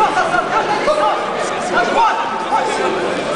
Come on!